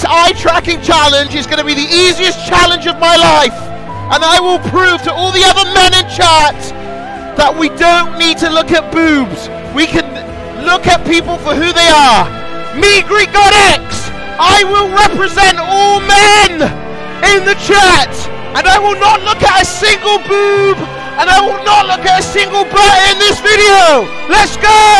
This eye tracking challenge is going to be the easiest challenge of my life. And I will prove to all the other men in chat that we don't need to look at boobs. We can look at people for who they are. Me, Greek God X, I will represent all men in the chat. And I will not look at a single boob. And I will not look at a single butt in this video. Let's go!